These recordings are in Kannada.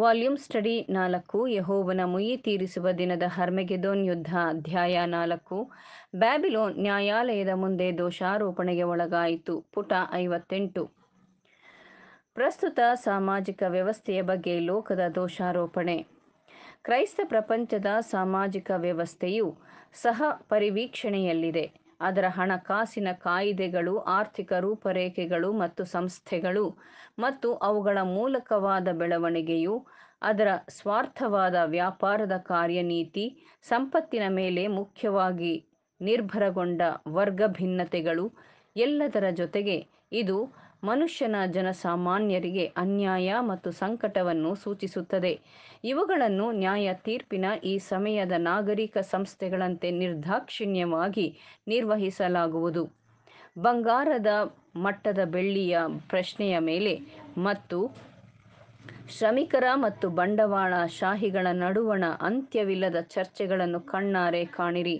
ವಾಲ್ಯೂಮ್ ಸ್ಟಡಿ ನಾಲ್ಕು, ಯಹೋವನ ಮುಯಿ ತೀರಿಸುವ ದಿನದ ಹರ್ಮೆಗೆದೋನ್ ಯುದ್ಧ ಅಧ್ಯಾಯ ನಾಲ್ಕು. ಬ್ಯಾಬಿಲೋನ್ ನ್ಯಾಯಾಲಯದ ಮುಂದೆ ದೋಷಾರೋಪಣೆಗೆ ಒಳಗಾಯಿತು. ಪುಟ ಐವತ್ತೆಂಟು. ಪ್ರಸ್ತುತ ಸಾಮಾಜಿಕ ವ್ಯವಸ್ಥೆಯ ಬಗ್ಗೆ ಲೋಕದ ದೋಷಾರೋಪಣೆ. ಕ್ರೈಸ್ತ ಪ್ರಪಂಚದ ಸಾಮಾಜಿಕ ವ್ಯವಸ್ಥೆಯು ಸಹ ಪರಿವೀಕ್ಷಣೆಯಲ್ಲಿದೆ. ಅದರ ಹಣಕಾಸಿನ ಕಾಯಿದೆಗಳು, ಆರ್ಥಿಕ ರೂಪರೇಖೆಗಳು ಮತ್ತು ಸಂಸ್ಥೆಗಳು ಮತ್ತು ಅವುಗಳ ಮೂಲಕವಾದ ಬೆಳವಣಿಗೆಯು ಅದರ ಸ್ವಾರ್ಥವಾದ ವ್ಯಾಪಾರದ ಕಾರ್ಯನೀತಿ, ಸಂಪತ್ತಿನ ಮೇಲೆ ಮುಖ್ಯವಾಗಿ ನಿರ್ಭರಗೊಂಡ ವರ್ಗ ಭಿನ್ನತೆಗಳು ಎಲ್ಲದರ ಜೊತೆಗೆ ಇದು ಮನುಷ್ಯನ ಜನಸಾಮಾನ್ಯರಿಗೆ ಅನ್ಯಾಯ ಮತ್ತು ಸಂಕಟವನ್ನು ಸೂಚಿಸುತ್ತದೆ. ಇವುಗಳನ್ನು ನ್ಯಾಯ ತೀರ್ಪಿನ ಈ ಸಮಯದ ನಾಗರಿಕ ಸಂಸ್ಥೆಗಳಂತೆ ನಿರ್ದಾಕ್ಷಿಣ್ಯವಾಗಿ ನಿರ್ವಹಿಸಲಾಗುವುದು. ಬಂಗಾರದ ಮಟ್ಟದ ಬೆಳ್ಳಿಯ ಪ್ರಶ್ನೆಯ ಮೇಲೆ ಮತ್ತು ಶ್ರಮಿಕರ ಮತ್ತು ಬಂಡವಾಳ ಶಾಹಿಗಳ ನಡುವಣ ಅಂತ್ಯವಿಲ್ಲದ ಚರ್ಚೆಗಳನ್ನು ಕಣ್ಣಾರೆ ಕಾಣಿರಿ.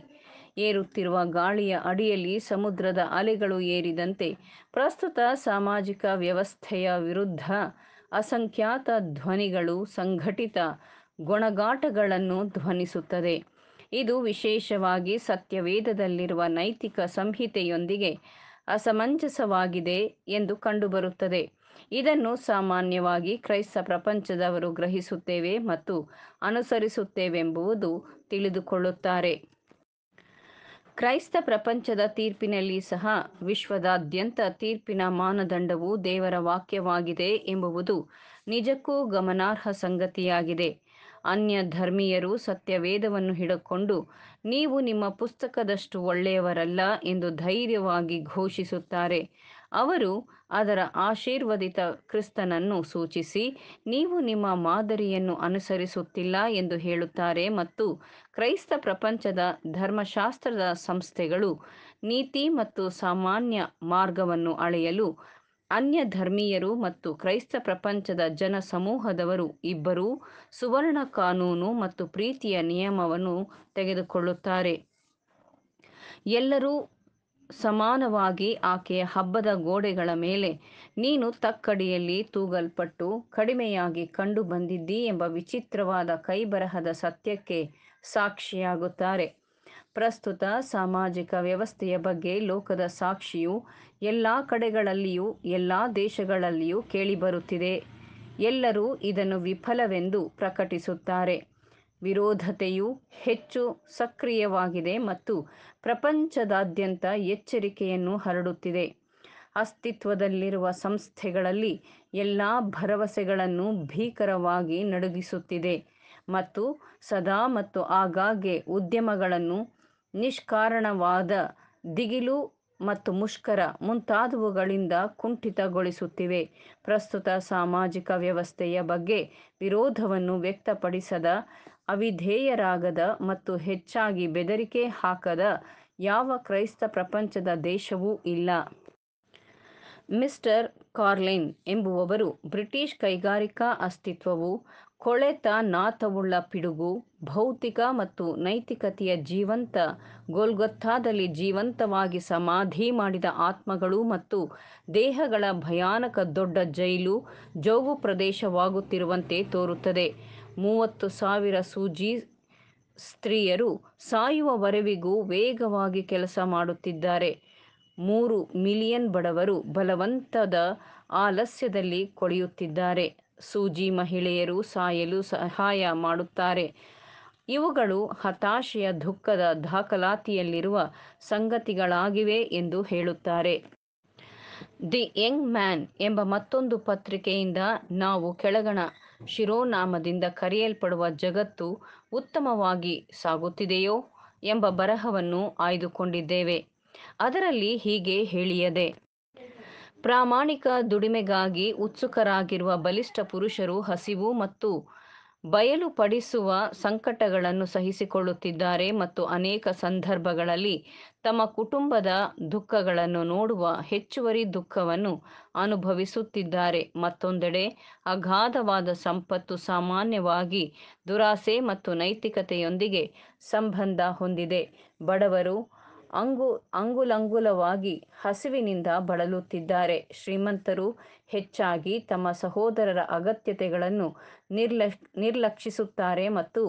ಏರುತ್ತಿರುವ ಗಾಳಿಯ ಅಡಿಯಲ್ಲಿ ಸಮುದ್ರದ ಅಲೆಗಳು ಏರಿದಂತೆ ಪ್ರಸ್ತುತ ಸಾಮಾಜಿಕ ವ್ಯವಸ್ಥೆಯ ವಿರುದ್ಧ ಅಸಂಖ್ಯಾತ ಧ್ವನಿಗಳು ಸಂಘಟಿತ ಗೊಣಗಾಟಗಳನ್ನು ಧ್ವನಿಸುತ್ತದೆ. ಇದು ವಿಶೇಷವಾಗಿ ಸತ್ಯವೇದದಲ್ಲಿರುವ ನೈತಿಕ ಸಂಹಿತೆಯೊಂದಿಗೆ ಅಸಮಂಜಸವಾಗಿದೆ ಎಂದು ಕಂಡುಬರುತ್ತದೆ. ಇದನ್ನು ಸಾಮಾನ್ಯವಾಗಿ ಕ್ರೈಸ್ತ ಪ್ರಪಂಚದವರು ಗ್ರಹಿಸುತ್ತೇವೆ ಮತ್ತು ಅನುಸರಿಸುತ್ತೇವೆಂಬುದು ತಿಳಿದುಕೊಳ್ಳುತ್ತಾರೆ. ಕ್ರೈಸ್ತ ಪ್ರಪಂಚದ ತೀರ್ಪಿನಲ್ಲಿ ಸಹ ವಿಶ್ವದಾದ್ಯಂತ ತೀರ್ಪಿನ ಮಾನದಂಡವು ದೇವರ ವಾಕ್ಯವಾಗಿದೆ ಎಂಬುವುದು ನಿಜಕ್ಕೂ ಗಮನಾರ್ಹ ಸಂಗತಿಯಾಗಿದೆ. ಅನ್ಯ ಧರ್ಮೀಯರು ಸತ್ಯವೇದವನ್ನು ಹಿಡಕೊಂಡು, ನೀವು ನಿಮ್ಮ ಪುಸ್ತಕದಷ್ಟು ಒಳ್ಳೆಯವರಲ್ಲ ಎಂದು ಧೈರ್ಯವಾಗಿ ಘೋಷಿಸುತ್ತಾರೆ. ಅವರು ಅದರ ಆಶೀರ್ವದಿತ ಕ್ರಿಸ್ತನನ್ನು ಸೂಚಿಸಿ, ನೀವು ನಿಮ್ಮ ಮಾದರಿಯನ್ನು ಅನುಸರಿಸುತ್ತಿಲ್ಲ ಎಂದು ಹೇಳುತ್ತಾರೆ. ಮತ್ತು ಕ್ರೈಸ್ತ ಪ್ರಪಂಚದ ಧರ್ಮಶಾಸ್ತ್ರದ ಸಂಸ್ಥೆಗಳು ನೀತಿ ಮತ್ತು ಸಾಮಾನ್ಯ ಮಾರ್ಗವನ್ನು ಅಳೆಯಲು ಅನ್ಯ ಧರ್ಮೀಯರು ಮತ್ತು ಕ್ರೈಸ್ತ ಪ್ರಪಂಚದ ಜನ ಸಮೂಹದವರು ಇಬ್ಬರೂ ಸುವರ್ಣ ಕಾನೂನು ಮತ್ತು ಪ್ರೀತಿಯ ನಿಯಮವನ್ನು ತೆಗೆದುಕೊಳ್ಳುತ್ತಾರೆ. ಎಲ್ಲರೂ ಸಮಾನವಾಗಿ ಆಕೆಯ ಹಬ್ಬದ ಗೋಡೆಗಳ ಮೇಲೆ, ನೀನು ತಕ್ಕಡಿಯಲ್ಲಿ ತೂಗಲ್ಪಟ್ಟು ಕಡಿಮೆಯಾಗಿ ಕಂಡು ಬಂದಿದ್ದಿ ಎಂಬ ವಿಚಿತ್ರವಾದ ಕೈಬರಹದ ಸತ್ಯಕ್ಕೆ ಸಾಕ್ಷಿಯಾಗುತ್ತಾರೆ. ಪ್ರಸ್ತುತ ಸಾಮಾಜಿಕ ವ್ಯವಸ್ಥೆಯ ಬಗ್ಗೆ ಲೋಕದ ಸಾಕ್ಷಿಯು ಎಲ್ಲ ಕಡೆಗಳಲ್ಲಿಯೂ, ಎಲ್ಲ ದೇಶಗಳಲ್ಲಿಯೂ ಕೇಳಿಬರುತ್ತಿದೆ. ಎಲ್ಲರೂ ಇದನ್ನು ವಿಫಲವೆಂದು ಪ್ರಕಟಿಸುತ್ತಾರೆ. ವಿರೋಧತೆಯು ಹೆಚ್ಚು ಸಕ್ರಿಯವಾಗಿದೆ ಮತ್ತು ಪ್ರಪಂಚದಾದ್ಯಂತ ಎಚ್ಚರಿಕೆಯನ್ನು ಹರಡುತ್ತಿದೆ. ಅಸ್ತಿತ್ವದಲ್ಲಿರುವ ಸಂಸ್ಥೆಗಳಲ್ಲಿ ಎಲ್ಲ ಭರವಸೆಗಳನ್ನು ಭೀಕರವಾಗಿ ನಡುಗಿಸುತ್ತಿದೆ ಮತ್ತು ಸದಾ ಮತ್ತು ಆಗಾಗ್ಗೆ ಉದ್ಯಮಗಳನ್ನು ನಿಷ್ಕಾರಣವಾದ ದಿಗಿಲು ಮತ್ತು ಮುಷ್ಕರ ಮುಂತಾದವುಗಳಿಂದ ಕುಂಠಿತಗೊಳಿಸುತ್ತಿವೆ. ಪ್ರಸ್ತುತ ಸಾಮಾಜಿಕ ವ್ಯವಸ್ಥೆಯ ಬಗ್ಗೆ ವಿರೋಧವನ್ನು ವ್ಯಕ್ತಪಡಿಸದ ಅವಿಧೇಯರಾಗದ ಮತ್ತು ಹೆಚ್ಚಾಗಿ ಬೆದರಿಕೆ ಹಾಕದ ಯಾವ ಕ್ರೈಸ್ತ ಪ್ರಪಂಚದ ದೇಶವೂ ಇಲ್ಲ. ಮಿಸ್ಟರ್ ಕಾರ್ಲಿನ್ ಎಂಬುವವರು ಬ್ರಿಟಿಷ್ ಕೈಗಾರಿಕಾ ಅಸ್ತಿತ್ವವು, ಕೊಳೆತ ನಾಥವುಳ್ಳ ಪಿಡುಗು, ಭೌತಿಕ ಮತ್ತು ನೈತಿಕತೆಯ ಜೀವಂತ, ಗೋಲ್ಗೊತ್ತಾದಲ್ಲಿ ಜೀವಂತವಾಗಿ ಸಮಾಧಿ ಮಾಡಿದ ಆತ್ಮಗಳು ಮತ್ತು ದೇಹಗಳ ಭಯಾನಕ ದೊಡ್ಡ ಜೈಲು ಜೋಗು ಪ್ರದೇಶವಾಗುತ್ತಿರುವಂತೆ ತೋರುತ್ತದೆ. ಮೂವತ್ತು ಸಾವಿರ ಸೂಜಿ ಸ್ತ್ರೀಯರು ಸಾಯುವವರೆವಿಗೂ ವೇಗವಾಗಿ ಕೆಲಸ ಮಾಡುತ್ತಿದ್ದಾರೆ. ಮೂರು ಮಿಲಿಯನ್ ಬಡವರು ಬಲವಂತದ ಆಲಸ್ಯದಲ್ಲಿ ಕೊಳೆಯುತ್ತಿದ್ದಾರೆ. ಸೂಜಿ ಮಹಿಳೆಯರು ಸಾಯಲು ಸಹಾಯ ಮಾಡುತ್ತಾರೆ. ಇವುಗಳು ಹತಾಶೆಯ ದುಃಖದ ದಾಖಲಾತಿಯಲ್ಲಿರುವ ಸಂಗತಿಗಳಾಗಿವೆ ಎಂದು ಹೇಳುತ್ತಾರೆ. ದಿ ಯಂಗ್ ಮ್ಯಾನ್ ಎಂಬ ಮತ್ತೊಂದು ಪತ್ರಿಕೆಯಿಂದ ನಾವು ಕೆಳಗಣ ಶಿರೋನಾಮದಿಂದ ಕರೆಯಲ್ಪಡುವ ಜಗತ್ತು ಉತ್ತಮವಾಗಿ ಸಾಗುತ್ತಿದೆಯೋ ಎಂಬ ಬರಹವನ್ನು ಆಯ್ದುಕೊಂಡಿದ್ದೇವೆ. ಅದರಲ್ಲಿ ಹೀಗೆ ಹೇಳಿಯದೆ, ಪ್ರಾಮಾಣಿಕ ದುಡಿಮೆಗಾಗಿ ಉತ್ಸುಕರಾಗಿರುವ ಬಲಿಷ್ಠ ಪುರುಷರು ಹಸಿವು ಮತ್ತು ಬಯಲುಪಡಿಸುವ ಸಂಕಟಗಳನ್ನು ಸಹಿಸಿಕೊಳ್ಳುತ್ತಿದ್ದಾರೆ ಮತ್ತು ಅನೇಕ ಸಂದರ್ಭಗಳಲ್ಲಿ ತಮ್ಮ ಕುಟುಂಬದ ದುಃಖಗಳನ್ನು ನೋಡುವ ಹೆಚ್ಚುವರಿ ದುಃಖವನ್ನು ಅನುಭವಿಸುತ್ತಿದ್ದಾರೆ. ಮತ್ತೊಂದೆಡೆ, ಅಗಾಧವಾದ ಸಂಪತ್ತು ಸಾಮಾನ್ಯವಾಗಿ ದುರಾಸೆ ಮತ್ತು ನೈತಿಕತೆಯೊಂದಿಗೆ ಸಂಬಂಧ ಹೊಂದಿದೆ. ಬಡವರು ಅಂಗು ಅಂಗುಲಂಗುಲವಾಗಿ ಹಸಿವಿನಿಂದ ಬಳಲುತ್ತಿದ್ದಾರೆ. ಶ್ರೀಮಂತರು ಹೆಚ್ಚಾಗಿ ತಮ್ಮ ಸಹೋದರರ ಅಗತ್ಯತೆಗಳನ್ನು ನಿರ್ಲಕ್ಷ ನಿರ್ಲಕ್ಷಿಸುತ್ತಾರೆ ಮತ್ತು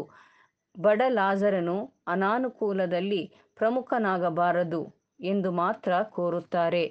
ಬಡ ಲಾಜರನು ಅನಾನುಕೂಲದಲ್ಲಿ ಪ್ರಮುಖನಾಗಬಾರದು ಎಂದು ಮಾತ್ರ ಕೋರುತ್ತಾರೆ.